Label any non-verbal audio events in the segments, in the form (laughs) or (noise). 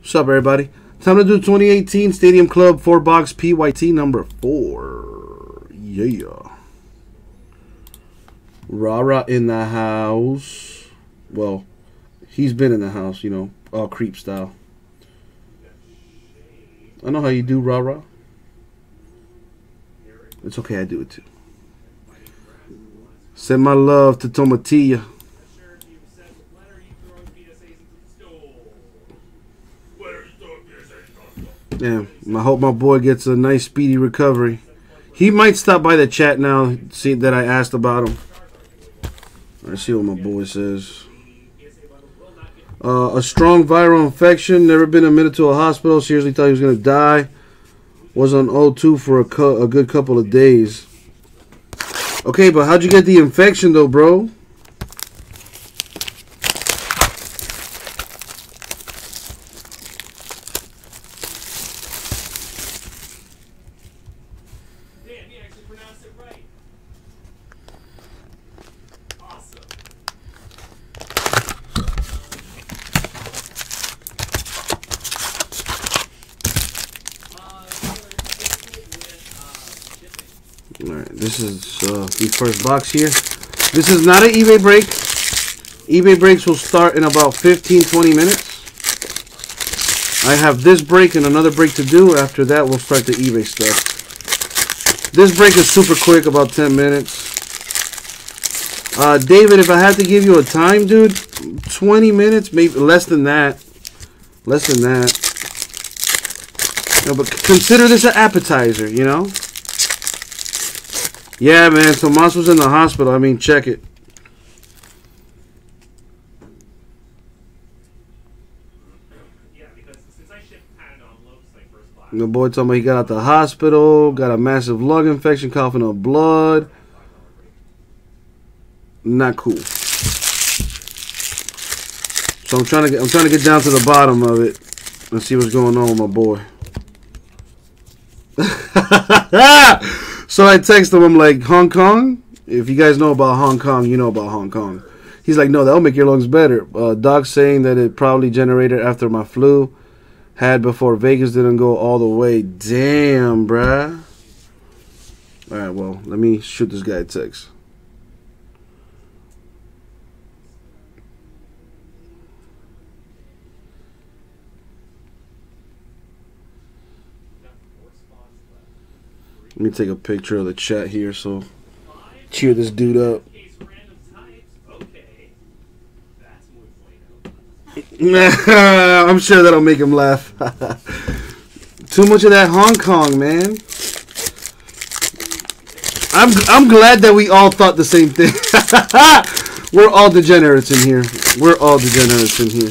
What's up, everybody? Time to do 2018 Stadium Club 4 box PYT number 4. Yeah. Rara in the house. Well, he's been in the house, you know, all creep style. I know how you do, Rara. It's okay, I do it too. Send my love to Tomatilla. Yeah, I hope my boy gets a nice, speedy recovery. He might stop by the chat now, see that I asked about him. Let's see what my boy says. Uh, a strong viral infection. Never been admitted to a hospital. Seriously thought he was going to die. Was on O2 for a, a good couple of days. Okay, but how'd you get the infection though, bro? Alright, this is uh, the first box here. This is not an eBay break. eBay breaks will start in about 15-20 minutes. I have this break and another break to do. After that, we'll start the eBay stuff. This break is super quick, about 10 minutes. Uh, David, if I had to give you a time, dude, 20 minutes, maybe less than that. Less than that. No, but consider this an appetizer, you know? Yeah, man. Tomas was in the hospital. I mean, check it. The boy told me he got out the hospital, got a massive lung infection, coughing up blood. Not cool. So I'm trying to get I'm trying to get down to the bottom of it and see what's going on with my boy. (laughs) So I text him, I'm like, Hong Kong? If you guys know about Hong Kong, you know about Hong Kong. He's like, no, that'll make your lungs better. Uh, Doc saying that it probably generated after my flu. Had before Vegas didn't go all the way. Damn, bruh. Alright, well, let me shoot this guy a text. Let me take a picture of the chat here so cheer this dude up. (laughs) I'm sure that'll make him laugh. (laughs) Too much of that Hong Kong, man. I'm I'm glad that we all thought the same thing. (laughs) We're all degenerates in here. We're all degenerates in here.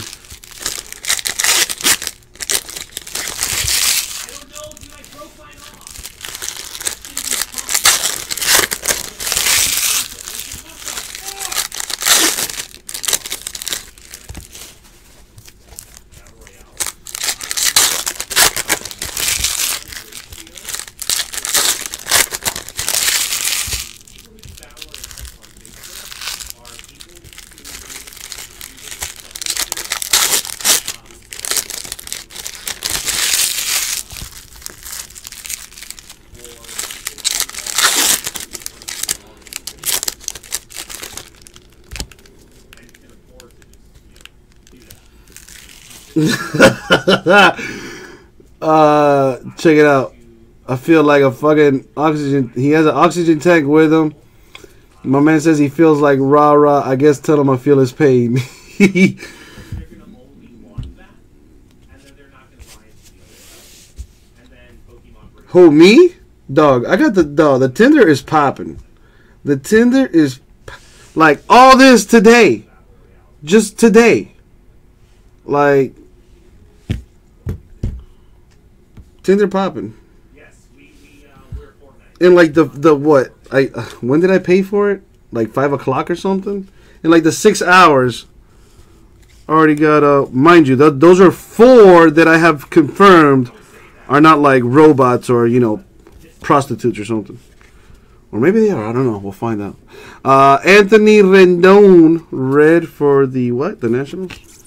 (laughs) uh, check it out. I feel like a fucking oxygen. He has an oxygen tank with him. My man says he feels like rah rah. I guess tell him I feel his pain. (laughs) Who me? Dog, I got the dog. The Tinder is popping. The Tinder is like all this today. Just today. Like Tinder popping. Yes, we, we, uh, we're Fortnite. In like the the what? I uh, when did I pay for it? Like five o'clock or something. In like the six hours. Already got uh mind you, th- those are four that I have confirmed are not like robots or you know prostitutes or something. Or maybe they are. I don't know. We'll find out. Uh, Anthony Rendon, red for the what? The Nationals.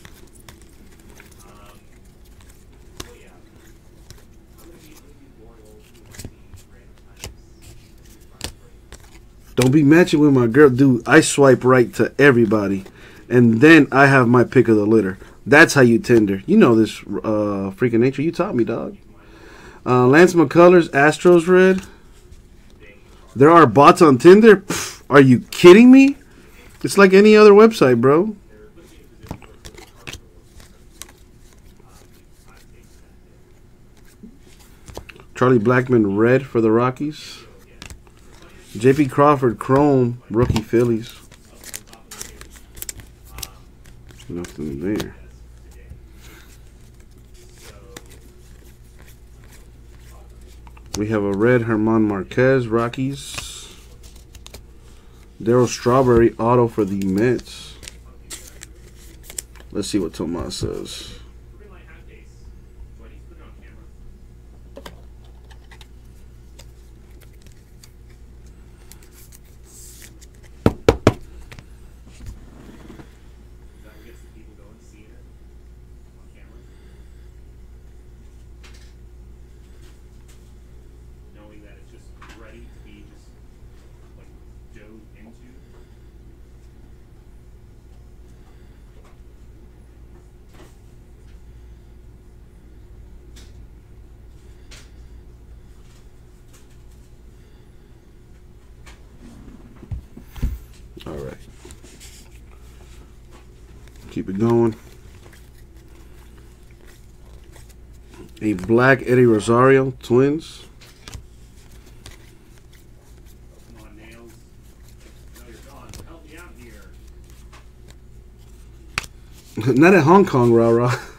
Don't be matching with my girl, dude. I swipe right to everybody, and then I have my pick of the litter. That's how you Tinder. You know this, uh, freaking nature. You taught me, dog. Uh, Lance McCullers, Astros red. There are bots on Tinder. Pff, are you kidding me? It's like any other website, bro. Charlie Blackmon red for the Rockies. JP Crawford Chrome rookie Phillies. Nothing there. We have a red German Marquez Rockies. Darryl Strawberry auto for the Mets. Let's see what Tomas says. Green light half days. Twenty. Put it on camera. That gets the people going, seeing it on camera. Knowing that it's just ready to be just like dove into. All right. Keep it going. A black Eddie Rosario Twins. Come on, nails. No, you're gone. Help me out here. (laughs) Not at Hong Kong, rah rah. (laughs)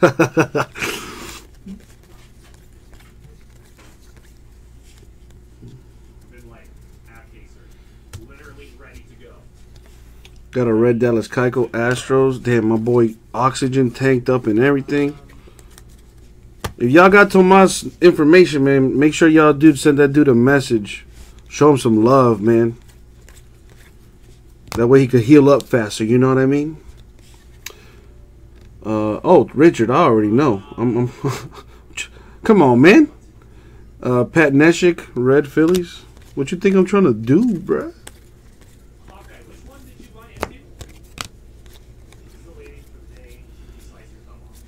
Been like half caser. Literally ready to go. Got a red Dallas Keuchel Astros. Damn, my boy Oxygen tanked up and everything. If y'all got Tomas information, man, make sure y'all dude send that dude a message. Show him some love, man. That way he could heal up faster. You know what I mean? Uh, oh, Richard, I already know. I'm, I'm (laughs) Come on, man. Uh, Pat Neshek, Red Phillies. What you think I'm trying to do, bruh? Hawkeye, which one did you buy into? Still waiting for the day you slice your thumb off.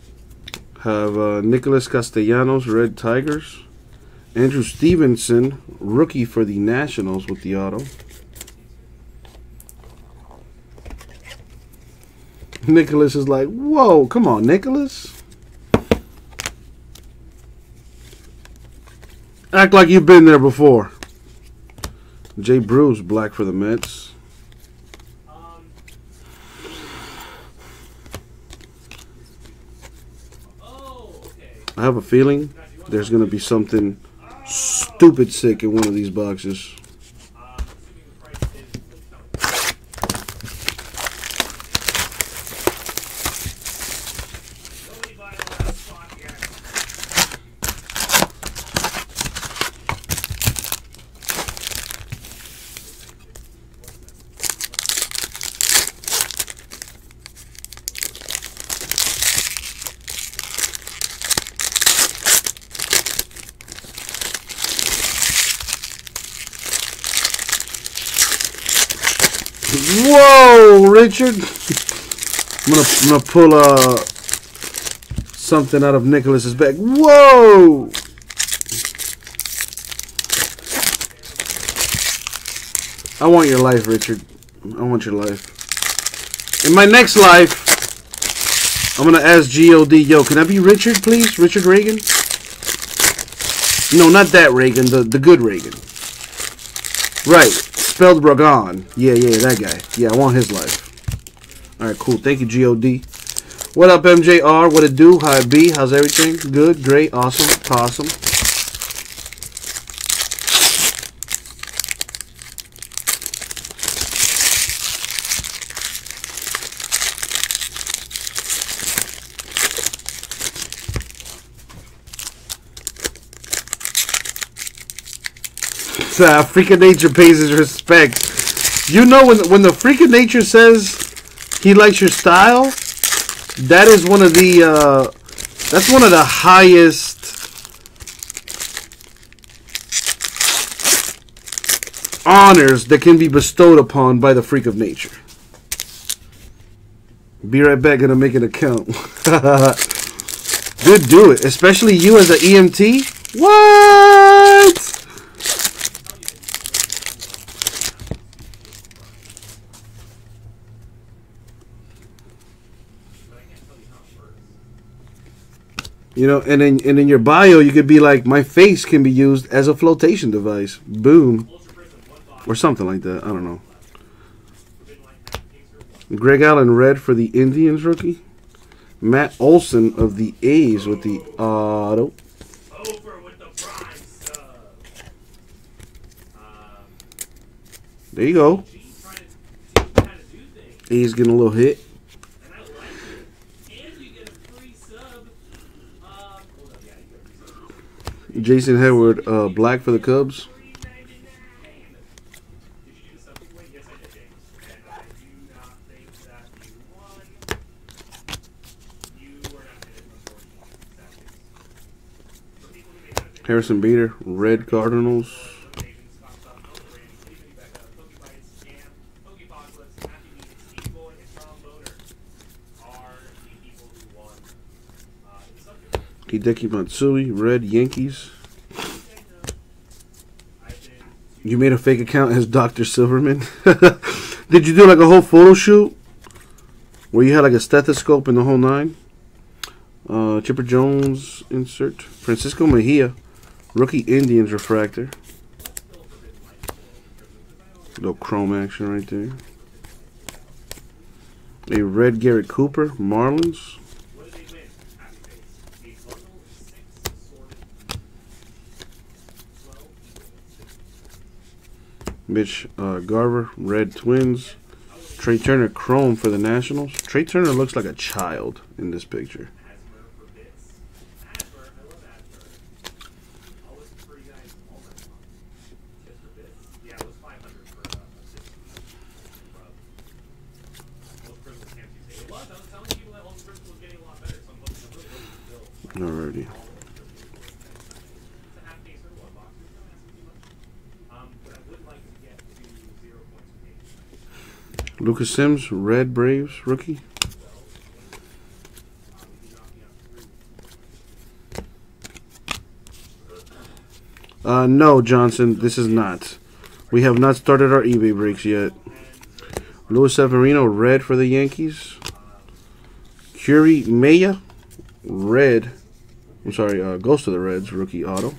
Have uh, Nicholas Castellanos, Red Tigers. Andrew Stevenson, rookie for the Nationals with the auto. Nicholas is like, whoa, come on, Nicholas. Act like you've been there before. Jay Bruce, black for the Mets. Um. Oh, okay. I have a feeling there's going to be something stupid sick in one of these boxes. Um, assuming the price is what's coming. Nobody buy the last spot yet. Whoa, Richard! I'm gonna I'm gonna pull uh something out of Nicholas's bag. Whoa! I want your life, Richard. I want your life. In my next life, I'm gonna ask God, yo, can I be Richard, please? Richard Reagan? No, not that Reagan, the, the good Reagan. Right. Spelled Bragon. Yeah, yeah, that guy. Yeah, I want his life. Alright, cool. Thank you, G-O-D. What up, MJR? What it do? It be? How's everything? Good, great, awesome, awesome. Uh, Freak of Nature pays his respect. You know when when the Freak of Nature says he likes your style, that is one of the uh, that's one of the highest honors that can be bestowed upon by the freak of nature. Be right back, gonna make an account. (laughs) Good, do it. Especially you as an EMT. What? You know, and in and in your bio, you could be like, my face can be used as a flotation device. Boom, or something like that. I don't know. Greg Allen red for the Indians rookie. Matt Olson of the A's with the auto. There you go. A's getting a little hit. and I like it. And you get a free sub. Um, hold up, yeah, you get a free sub. Jason Heyward, uh, black for the Cubs. Harrison Bader, Red Did you do something? Wait, yes, I did, James. And I do not think that you won. You were not in it, unfortunately. Sad face. For people who may not have been Harrison Bader, red Cardinals. Locations, Cox Up, Uncle Randy, Sleeping Becca, Pokebites, Scam, Pokepocalypse, Happy Meat, Steve Boy, and Tom Boner are the people who won uh, the subject. Hideki Matsui, red Yankees. You made a fake account as Dr. Silverman. (laughs) Did you do like a whole photo shoot where you had like a stethoscope and the whole nine? Uh, Chipper Jones insert. Francisco Mejia, rookie Indians refractor. Little chrome action right there. A red Garrett Cooper, Marlins. What did they win? Happy face. A bundle of six sorted. Twelve Mitch uh, Garver, red Twins. Trea Turner, chrome for the Nationals. Trea Turner looks like a child in this picture. Asper for bits. Asper, I love Asper. Always free guys all night long. Just for bits. Yeah, it was 500 for uh, a 60 rub. Most Christmas camps you say. It was. I was telling people that Old Christmas was getting a lot better, so I'm looking, I'm really looking to build. Alrighty. all of Christmas. It's a half case or one box. It's not asking too much. Um, but I would like to get to zero points with eight. Lucas Sims, red Braves rookie. Uh, no, Johnson, this is not. We have not started our eBay breaks yet. Luis Severino, red for the Yankees. Curie Maya, red. I'm sorry, uh, goes to the Reds, rookie auto.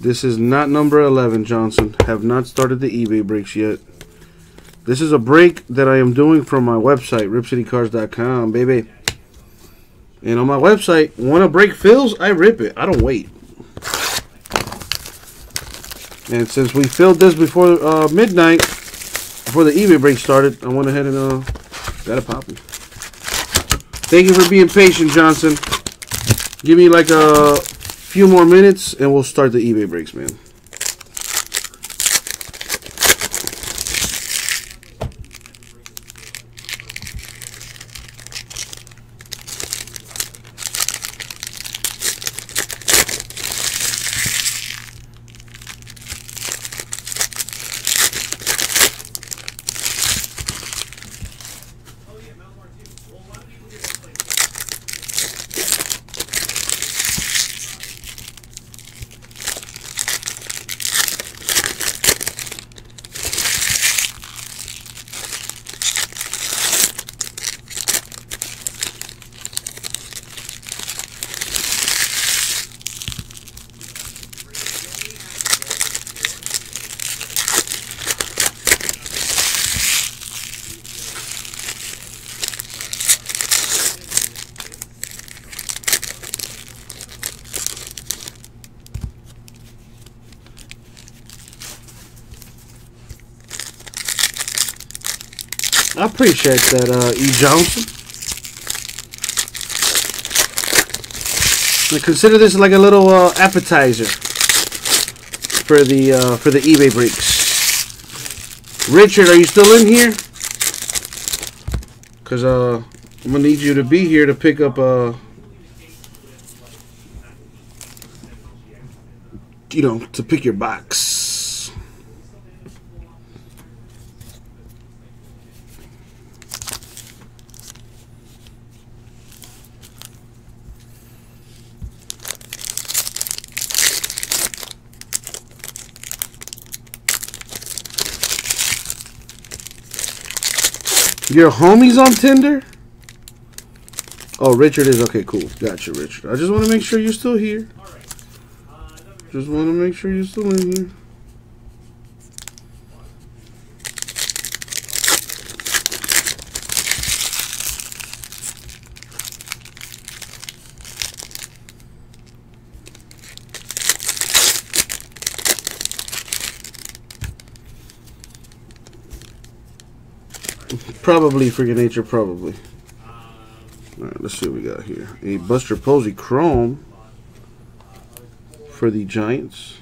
This is not number 11, Johnson. Have not started the eBay breaks yet. This is a break that I am doing from my website, ripcitycards.com, baby. And on my website, when a break fills, I rip it. I don't wait. And since we filled this before uh, midnight, before the eBay break started, I went ahead and uh, got it popping. Thank you for being patient, Johnson. Give me like a few more minutes, and we'll start the eBay breaks, man. I appreciate that, uh, E. Johnson. Consider this like a little uh, appetizer for the uh, for the eBay breaks. Richard, are you still in here? Cause uh, I'm gonna need you to be here to pick up uh. you know, to pick your box. Your homies on Tinder? Oh, Richard is okay. Cool, gotcha, Richard. I just want to make sure you're still here. Uh, Just want to make sure you're still in here. Probably freaking nature, probably. um, All right, let's see what we got here. A Buster Posey Chrome for the Giants.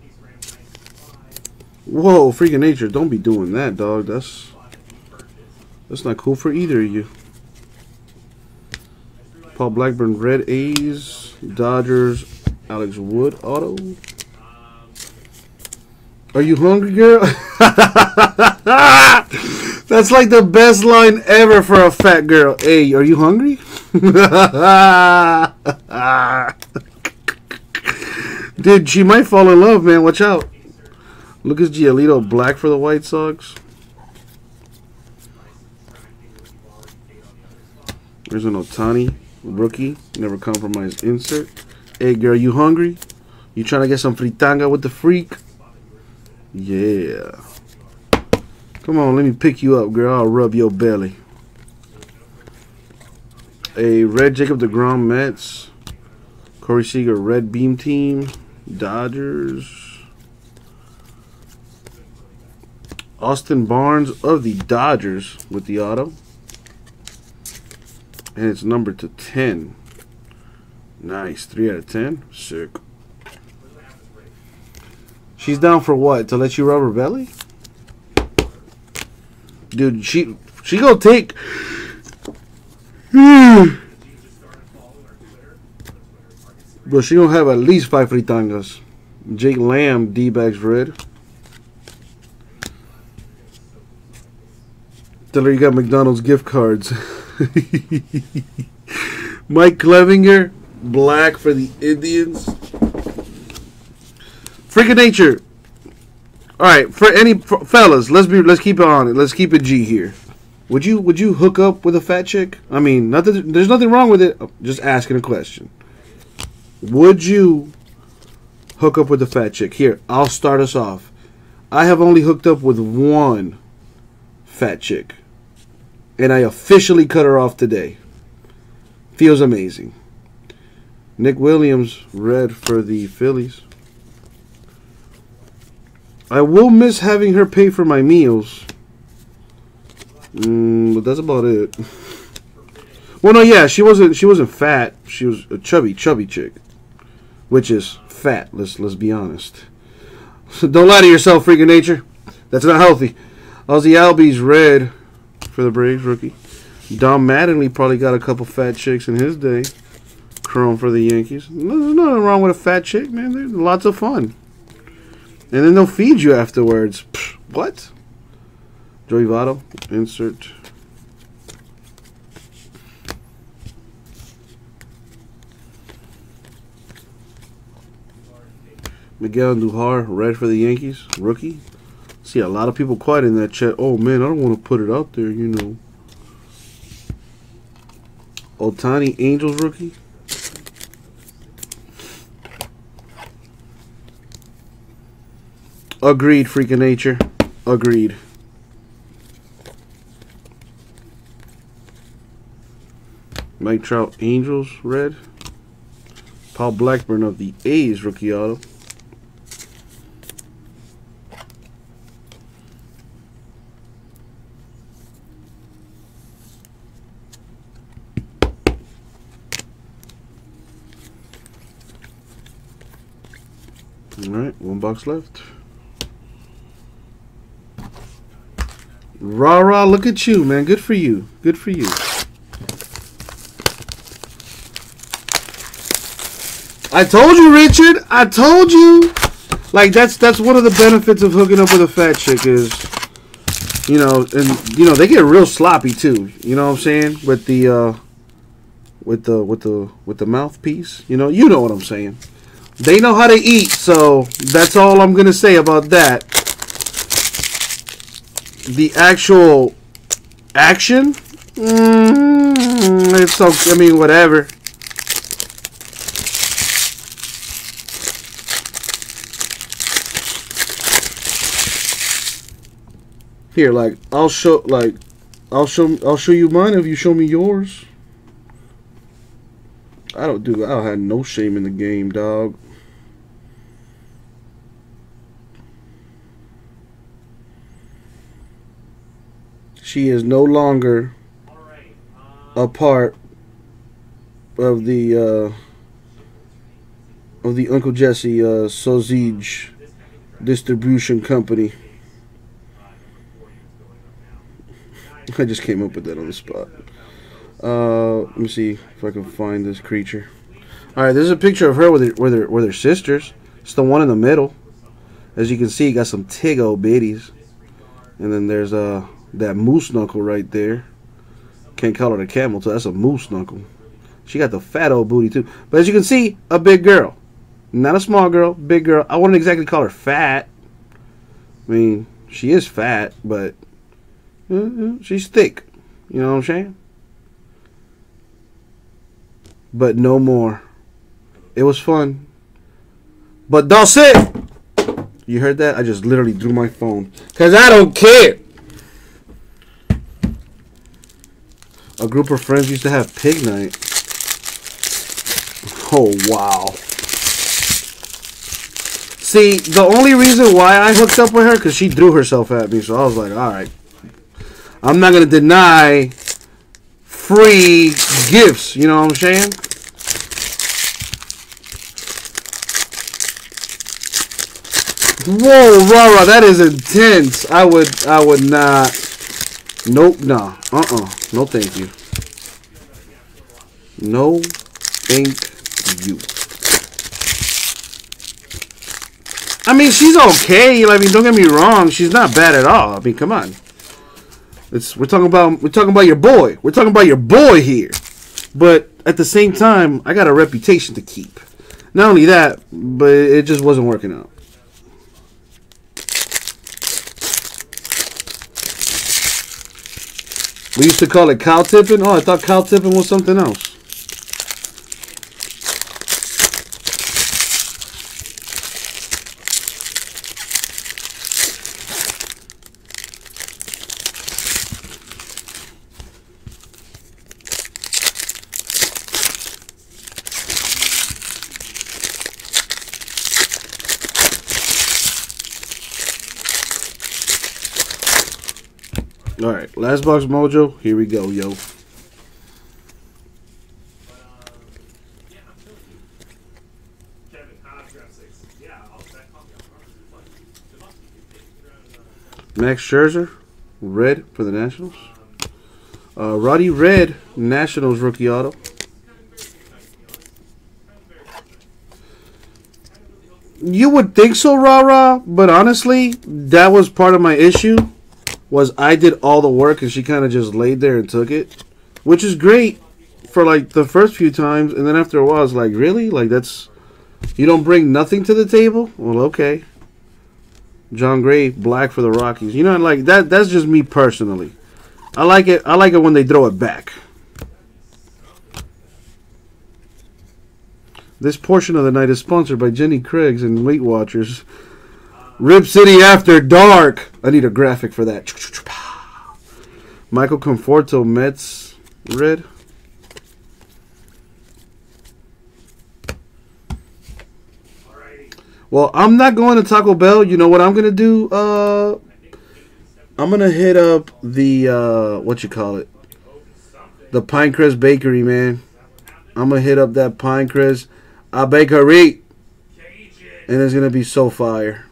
piece ran 95. Whoa, freaking nature! Don't be doing that, dog. That's that's not cool for either of you. Paul Blackburn, Red A's, Dodgers, Alex Wood auto. Are you hungry, girl? (laughs) That's like the best line ever for a fat girl. Hey, are you hungry? (laughs) Dude, she might fall in love, man. Watch out. Look Lucas Giolito, black for the White Sox. There's an Ohtani, rookie, never compromised insert. Hey, girl, you hungry? You trying to get some fritanga with the freak? Yeah. Come on, let me pick you up, girl. I'll rub your belly. A red Jacob DeGrom Mets. Corey Seager Red Beam Team. Dodgers. Austin Barnes of the Dodgers with the auto. And it's number to 10. Nice. 3 out of 10. Sick. She's down for what? To let you rub her belly? Dude, she she gonna take. (sighs) But she gonna have at least five fritangas. Jake Lamb, D bags red. Tell her you got McDonald's gift cards. (laughs) Mike Clevinger, black for the Indians. Freaking nature. All right, for any for, fellas, let's be let's keep it on it. Let's keep it G here. Would you would you hook up with a fat chick? I mean, nothing. There's nothing wrong with it. Oh, just asking a question. Would you hook up with a fat chick? Here, I'll start us off. I have only hooked up with one fat chick, and I officially cut her off today. Feels amazing. Nick Williams, red for the Phillies. I will miss having her pay for my meals. Mm, but that's about it. Well, no, yeah, she wasn't. She wasn't fat. She was a chubby, chubby chick, which is fat. Let's let's be honest. (laughs) Don't lie to yourself, freaking nature. That's not healthy. Ozzie Albies red for the Braves rookie. Don Mattingly probably got a couple fat chicks in his day. Chrome for the Yankees. There's nothing wrong with a fat chick, man. They're lots of fun. And then they'll feed you afterwards. Psh, what? Joey Votto, insert. Miguel Andujar, red for the Yankees, rookie. See a lot of people quiet in that chat. Oh man, I don't want to put it out there, you know. Ohtani Angels rookie. Agreed, freaking nature. Agreed. Mike Trout Angels red. Paul Blackburn of the A's rookie auto. All right, one box left. Rah rah, look at you, man. Good for you. Good for you. I told you, Richard. I told you. like that's that's one of the benefits of hooking up with a fat chick is, you know, and you know they get real sloppy too. You know what I'm saying with the, uh, with the with the with the mouthpiece. You know, you know what I'm saying. They know how to eat, so that's all I'm gonna say about that. The actual action, mm, it's okay. I mean, whatever. Here, like I'll show, like I'll show, I'll show you mine if you show me yours. I don't do. I don't have no shame in the game, dog. She is no longer a part of the uh, of the Uncle Jesse uh, Sausage distribution company. I just came up with that on the spot. Uh, let me see if I can find this creature. All right, there's a picture of her with her with her with her sisters. It's the one in the middle. As you can see, got some tig biddies, and then there's uh that moose knuckle right there. Can't call her a camel toe. That's a moose knuckle. She got the fat old booty too. But as you can see, a big girl, not a small girl, big girl. I wouldn't exactly call her fat. I mean, she is fat, but uh, she's thick. You know what I'm saying? But no more. It was fun. But that's it. You heard that? I just literally threw my phone. Because I don't care. A group of friends used to have pig night. Oh, wow. See, the only reason why I hooked up with her, because she threw herself at me. So I was like, all right. I'm not going to deny free gifts. You know what I'm saying? Whoa, Rara, that is intense. I would, I would not. Nope, nah. Uh-uh. No, thank you. No, thank you. I mean, she's okay. I mean, don't get me wrong. She's not bad at all. I mean, come on. It's we're talking about we're talking about your boy. We're talking about your boy here. But at the same time, I got a reputation to keep. Not only that, but it just wasn't working out. We used to call it cow tipping. Oh, I thought cow tipping was something else. All right, last box mojo. Here we go, yo. Max Scherzer, red for the Nationals. Uh, Roddy Red, Nationals rookie auto. You would think so, rah rah, but honestly, that was part of my issue. Was I did all the work and she kind of just laid there and took it, which is great for like the first few times, and then after a while, it's like, really, like that's you don't bring nothing to the table. Well, okay. Jon Gray, black for the Rockies. You know, like that. That's just me personally. I like it. I like it when they throw it back. This portion of the night is sponsored by Jenny Craig's and Weight Watchers. Rip City After Dark. I need a graphic for that. Michael Conforto, Mets, red. Well, I'm not going to Taco Bell. You know what I'm gonna do? Uh, I'm gonna hit up the uh, what you call it, the Pinecrest Bakery, man. I'm gonna hit up that Pinecrest a bakery, and it's gonna be so fire.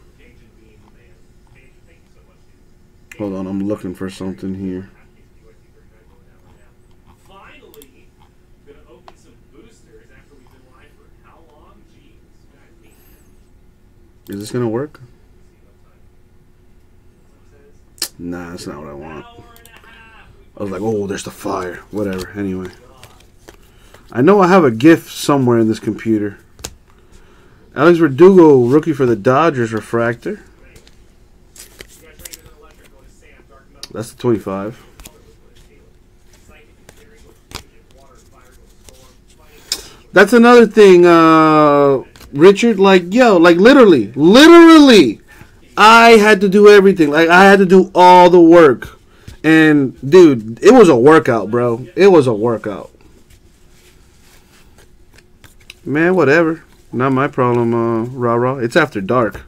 Hold on, I'm looking for something here. Is this gonna work? Nah, that's not what I want. I was like, oh, there's the fire. Whatever. Anyway. I know I have a GIF somewhere in this computer. Alex Verdugo, rookie for the Dodgers refractor. That's the 25. That's another thing, uh, Richard. Like, yo, like literally, literally, I had to do everything. Like, I had to do all the work. And, dude, it was a workout, bro. It was a workout. Man, whatever. Not my problem, uh, rah rah. It's after dark.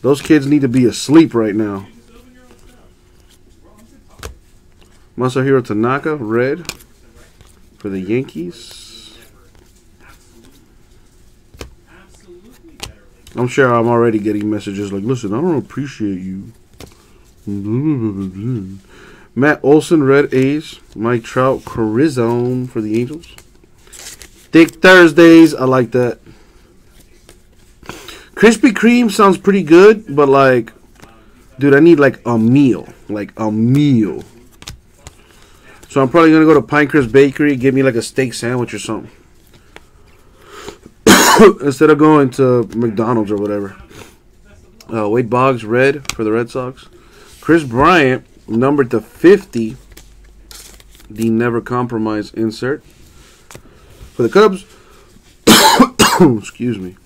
Those kids need to be asleep right now. Masahiro Tanaka, red for the Yankees. I'm sure I'm already getting messages like, listen, I don't appreciate you. Matt Olson, red A's. Mike Trout, Corizon for the Angels. Thick Thursdays, I like that. Krispy Kreme sounds pretty good, but like, dude, I need like a meal. Like a meal. So I'm probably gonna go to Pinecrest Bakery, get me like a steak sandwich or something. (coughs) Instead of going to McDonald's or whatever. Uh, Wade Boggs, red for the Red Sox. Kris Bryant, numbered to 50. The never compromise insert. For the Cubs, (coughs) excuse me.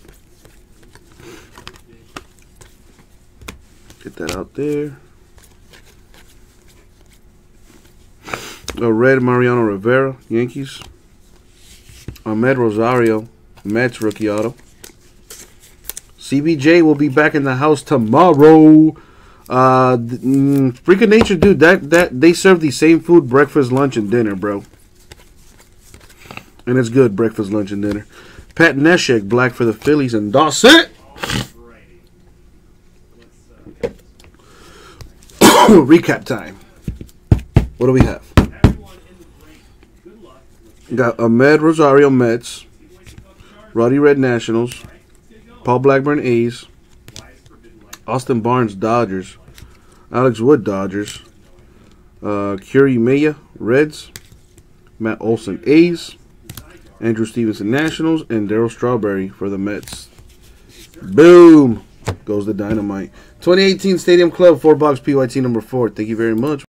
Get that out there. A red Mariano Rivera, Yankees. Amed Rosario, Mets rookie auto. CBJ will be back in the house tomorrow. Uh, mm, freak of nature, dude. That that they serve the same food breakfast, lunch, and dinner, bro. And it's good breakfast, lunch, and dinner. Pat Neshek, black for the Phillies, and that's it. (coughs) Recap time. What do we have? Got Amed Rosario Mets, Roddy Red Nationals, Paul Blackburn A's, Austin Barnes Dodgers, Alex Wood Dodgers, uh, Curie Maya Reds, Matt Olson A's, Andrew Stevenson Nationals, and Darryl Strawberry for the Mets. Boom! Goes the dynamite. 2018 Stadium Club, 4 box PYT number 4. Thank you very much.